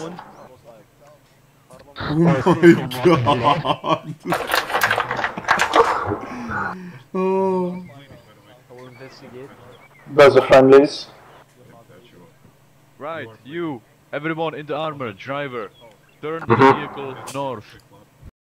one. Oh my god. oh. Those are friendlies. Right, you, everyone in the armor, driver, turn the mm-hmm. vehicle north.